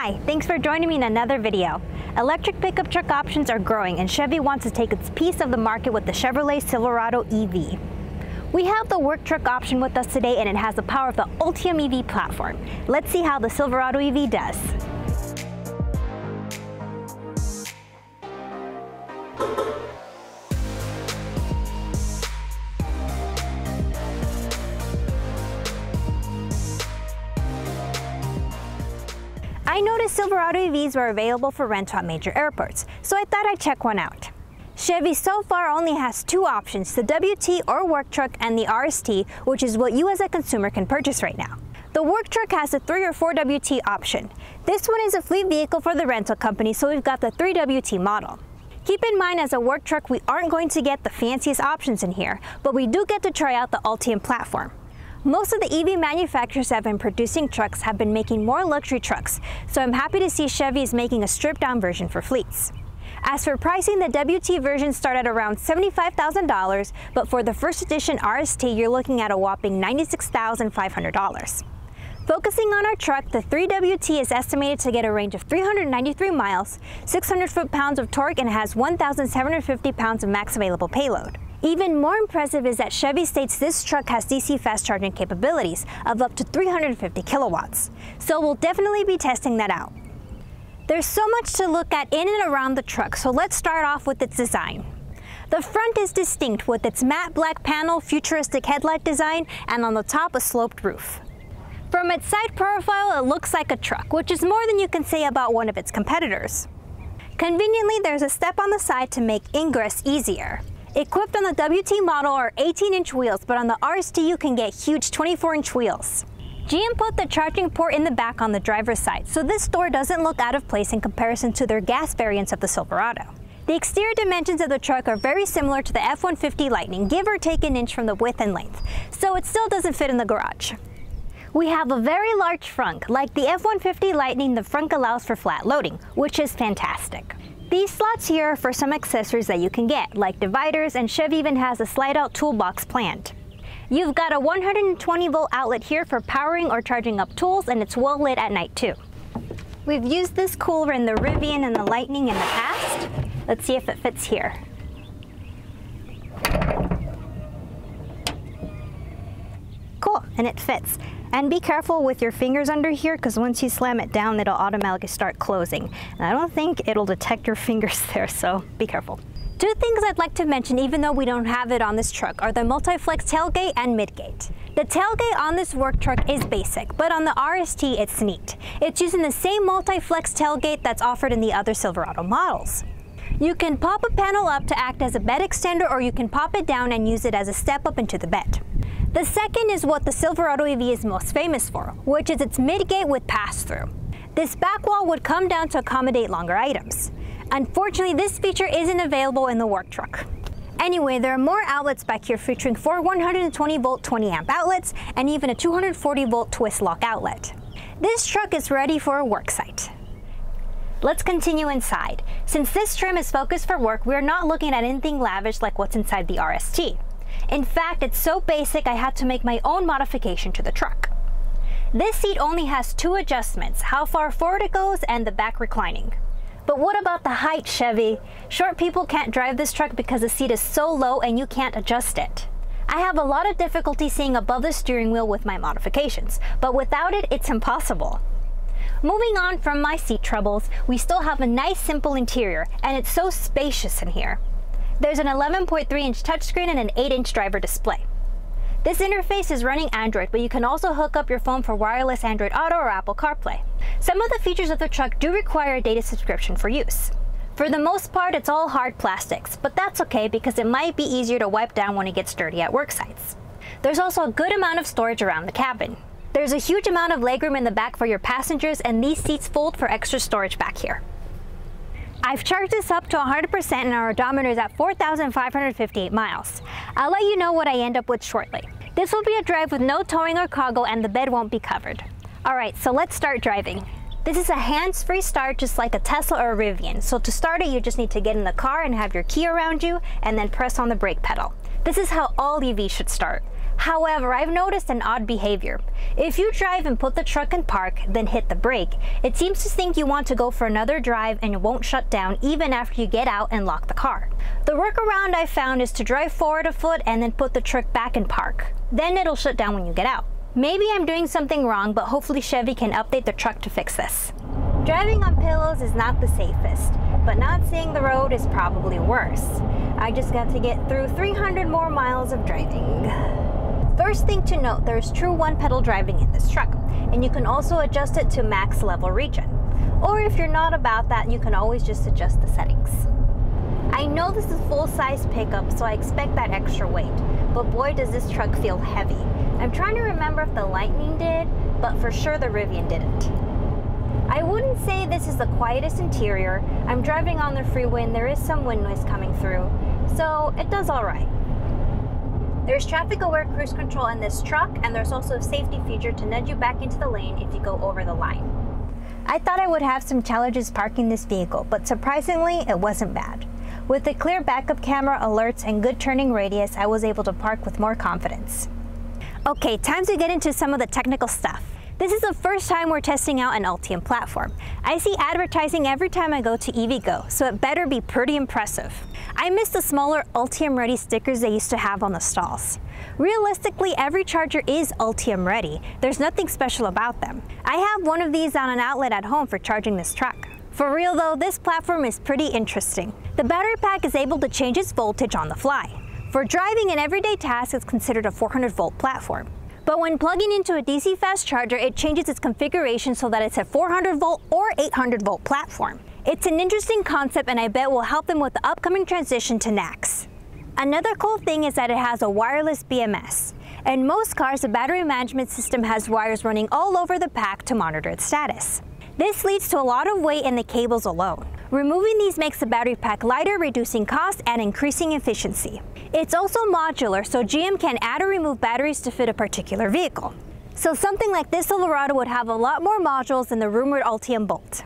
Hi, thanks for joining me in another video. Electric pickup truck options are growing and Chevy wants to take its piece of the market with the Chevrolet Silverado EV. We have the work truck option with us today and it has the power of the Ultium EV platform. Let's see how the Silverado EV does. I noticed Silverado EVs were available for rental at major airports, so I thought I'd check one out. Chevy so far only has two options, the WT or work truck and the RST, which is what you as a consumer can purchase right now. The work truck has a 3 or 4 WT option. This one is a fleet vehicle for the rental company, so we've got the 3WT model. Keep in mind as a work truck we aren't going to get the fanciest options in here, but we do get to try out the Ultium platform. Most of the EV manufacturers that have been producing trucks have been making more luxury trucks, so I'm happy to see Chevy is making a stripped down version for fleets. As for pricing, the WT versions start at around $75,000, but for the first edition RST, you're looking at a whopping $96,500. Focusing on our truck, the 3WT is estimated to get a range of 393 miles, 600 foot-pounds of torque, and has 1,750 pounds of max available payload. Even more impressive is that Chevy states this truck has DC fast charging capabilities of up to 350 kilowatts. So we'll definitely be testing that out. There's so much to look at in and around the truck, so let's start off with its design. The front is distinct with its matte black panel, futuristic headlight design, and on the top a sloped roof. From its side profile, it looks like a truck, which is more than you can say about one of its competitors. Conveniently, there's a step on the side to make ingress easier. Equipped on the WT model are 18-inch wheels, but on the RST you can get huge 24-inch wheels. GM put the charging port in the back on the driver's side, so this door doesn't look out of place in comparison to their gas variants of the Silverado. The exterior dimensions of the truck are very similar to the F-150 Lightning, give or take an inch from the width and length, so it still doesn't fit in the garage. We have a very large frunk. Like the F-150 Lightning, the frunk allows for flat loading, which is fantastic. These slots here are for some accessories that you can get, like dividers, and Chevy even has a slide-out toolbox planned. You've got a 120 volt outlet here for powering or charging up tools, and it's well lit at night too. We've used this cooler in the Rivian and the Lightning in the past. Let's see if it fits here. Cool, and it fits. And be careful with your fingers under here because once you slam it down, it'll automatically start closing. And I don't think it'll detect your fingers there, so be careful. Two things I'd like to mention, even though we don't have it on this truck, are the multi-flex tailgate and midgate. The tailgate on this work truck is basic, but on the RST it's neat. It's using the same multi-flex tailgate that's offered in the other Silverado models. You can pop a panel up to act as a bed extender or you can pop it down and use it as a step up into the bed. The second is what the Silverado EV is most famous for, which is its midgate with pass-through. This back wall would come down to accommodate longer items. Unfortunately, this feature isn't available in the work truck. Anyway, there are more outlets back here featuring four 120 volt 20 amp outlets and even a 240 volt twist lock outlet. This truck is ready for a work site. Let's continue inside. Since this trim is focused for work, we are not looking at anything lavish like what's inside the RST. In fact, it's so basic I had to make my own modification to the truck. This seat only has two adjustments, how far forward it goes and the back reclining. But what about the height, Chevy? Short people can't drive this truck because the seat is so low and you can't adjust it. I have a lot of difficulty seeing above the steering wheel with my modifications, but without it, it's impossible. Moving on from my seat troubles, we still have a nice simple interior, and it's so spacious in here. There's an 11.3 inch touchscreen and an 8 inch driver display. This interface is running Android, but you can also hook up your phone for wireless Android Auto or Apple CarPlay. Some of the features of the truck do require a data subscription for use. For the most part, it's all hard plastics, but that's okay because it might be easier to wipe down when it gets dirty at work sites. There's also a good amount of storage around the cabin. There's a huge amount of legroom in the back for your passengers and these seats fold for extra storage back here. I've charged this up to 100% and our odometer is at 4,558 miles. I'll let you know what I end up with shortly. This will be a drive with no towing or cargo and the bed won't be covered. Alright, so let's start driving. This is a hands-free start just like a Tesla or a Rivian. So to start it, you just need to get in the car and have your key around you and then press on the brake pedal. This is how all EVs should start. However, I've noticed an odd behavior. If you drive and put the truck in park, then hit the brake, it seems to think you want to go for another drive and it won't shut down even after you get out and lock the car. The workaround I found is to drive forward a foot and then put the truck back in park. Then it'll shut down when you get out. Maybe I'm doing something wrong, but hopefully Chevy can update the truck to fix this. Driving on pillows is not the safest, but not seeing the road is probably worse. I just got to get through 300 more miles of driving. First thing to note, there's true one pedal driving in this truck, and you can also adjust it to max level regen. Or if you're not about that, you can always just adjust the settings. I know this is full-size pickup, so I expect that extra weight, but boy does this truck feel heavy. I'm trying to remember if the Lightning did, but for sure the Rivian didn't. I wouldn't say this is the quietest interior. I'm driving on the freeway and there is some wind noise coming through, so it does alright. There's traffic aware cruise control in this truck and there's also a safety feature to nudge you back into the lane if you go over the line. I thought I would have some challenges parking this vehicle, but surprisingly, it wasn't bad. With the clear backup camera alerts and good turning radius, I was able to park with more confidence. Okay, time to get into some of the technical stuff. This is the first time we're testing out an Ultium platform. I see advertising every time I go to EVgo, so it better be pretty impressive. I miss the smaller Ultium Ready stickers they used to have on the stalls. Realistically, every charger is Ultium ready. There's nothing special about them. I have one of these on an outlet at home for charging this truck. For real though, this platform is pretty interesting. The battery pack is able to change its voltage on the fly. For driving and everyday tasks, it's considered a 400 volt platform. But when plugging into a DC fast charger, it changes its configuration so that it's a 400 volt or 800 volt platform. It's an interesting concept and I bet will help them with the upcoming transition to NACS. Another cool thing is that it has a wireless BMS. In most cars, the battery management system has wires running all over the pack to monitor its status. This leads to a lot of weight in the cables alone. Removing these makes the battery pack lighter, reducing cost and increasing efficiency. It's also modular, so GM can add or remove batteries to fit a particular vehicle. So something like this Silverado would have a lot more modules than the rumored Ultium Bolt.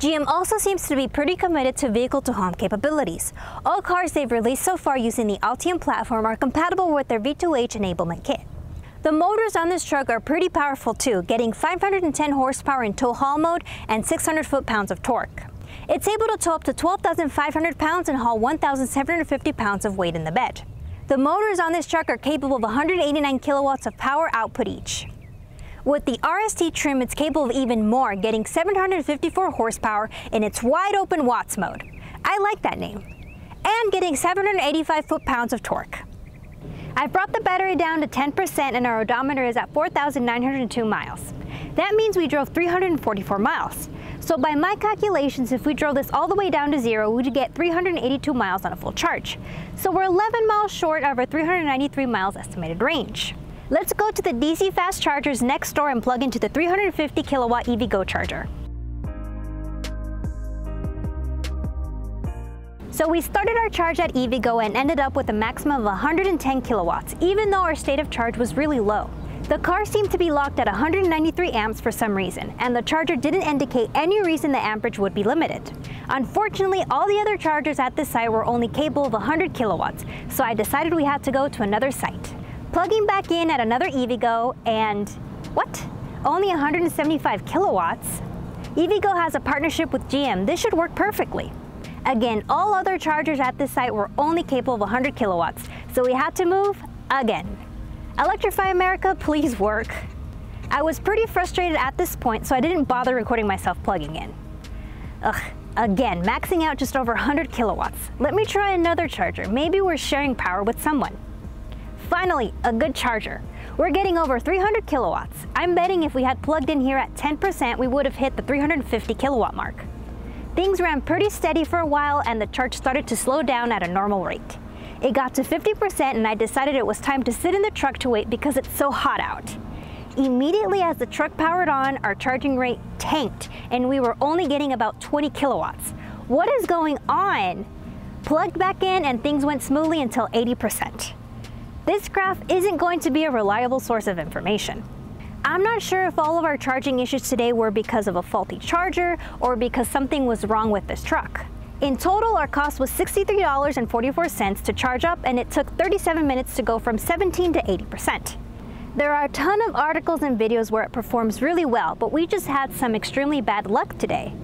GM also seems to be pretty committed to vehicle-to-home capabilities. All cars they've released so far using the Ultium platform are compatible with their V2H enablement kit. The motors on this truck are pretty powerful too, getting 510 horsepower in tow haul mode and 600 foot-pounds of torque. It's able to tow up to 12,500 pounds and haul 1,750 pounds of weight in the bed. The motors on this truck are capable of 189 kilowatts of power output each. With the RST trim, it's capable of even more, getting 754 horsepower in its wide open watts mode. I like that name. And getting 785 foot-pounds of torque. I've brought the battery down to 10% and our odometer is at 4,902 miles. That means we drove 344 miles. So by my calculations, if we drove this all the way down to zero, we'd get 382 miles on a full charge. So we're 11 miles short of our 393 miles estimated range. Let's go to the DC fast chargers next door and plug into the 350 kilowatt EVgo charger. So we started our charge at EVgo and ended up with a maximum of 110 kilowatts, even though our state of charge was really low. The car seemed to be locked at 193 amps for some reason, and the charger didn't indicate any reason the amperage would be limited. Unfortunately, all the other chargers at this site were only capable of 100 kilowatts, so I decided we had to go to another site. Plugging back in at another EVgo and what? Only 175 kilowatts? EVgo has a partnership with GM. This should work perfectly. Again, all other chargers at this site were only capable of 100 kilowatts, so we had to move again. Electrify America, please work. I was pretty frustrated at this point, so I didn't bother recording myself plugging in. Ugh, again, maxing out just over 100 kilowatts. Let me try another charger. Maybe we're sharing power with someone. Finally, a good charger. We're getting over 300 kilowatts. I'm betting if we had plugged in here at 10%, we would have hit the 350 kilowatt mark. Things ran pretty steady for a while and the charge started to slow down at a normal rate. It got to 50% and I decided it was time to sit in the truck to wait because it's so hot out. Immediately as the truck powered on, our charging rate tanked and we were only getting about 20 kilowatts. What is going on? Plugged back in and things went smoothly until 80%. This graph isn't going to be a reliable source of information. I'm not sure if all of our charging issues today were because of a faulty charger or because something was wrong with this truck. In total, our cost was $63.44 to charge up and it took 37 minutes to go from 17 to 80%. There are a ton of articles and videos where it performs really well, but we just had some extremely bad luck today.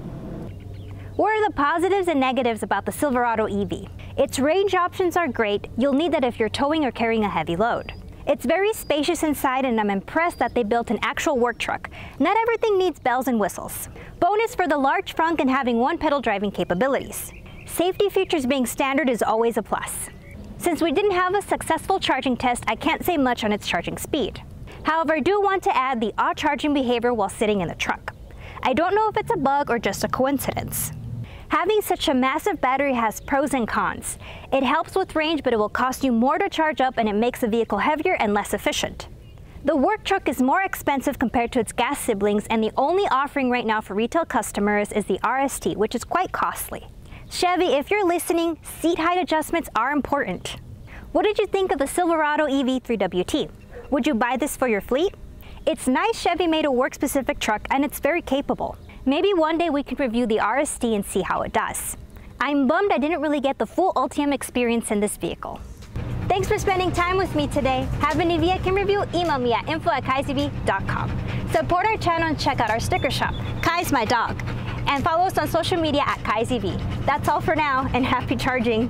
What are the positives and negatives about the Silverado EV? Its range options are great. You'll need that if you're towing or carrying a heavy load. It's very spacious inside and I'm impressed that they built an actual work truck. Not everything needs bells and whistles. Bonus for the large frunk and having one pedal driving capabilities. Safety features being standard is always a plus. Since we didn't have a successful charging test, I can't say much on its charging speed. However, I do want to add the odd charging behavior while sitting in the truck. I don't know if it's a bug or just a coincidence. Having such a massive battery has pros and cons. It helps with range, but it will cost you more to charge up and it makes the vehicle heavier and less efficient. The work truck is more expensive compared to its gas siblings and the only offering right now for retail customers is the RST, which is quite costly. Chevy, if you're listening, seat height adjustments are important. What did you think of the Silverado EV3WT? Would you buy this for your fleet? It's nice Chevy made a work-specific truck and it's very capable. Maybe one day we can review the RST and see how it does. I'm bummed I didn't really get the full Ultium experience in this vehicle. Thanks for spending time with me today. Have an EV I can review? Email me at info at. Support our channel and check out our sticker shop. Kai's my dog. And follow us on social media at CallasEV. That's all for now and happy charging.